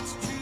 that's true.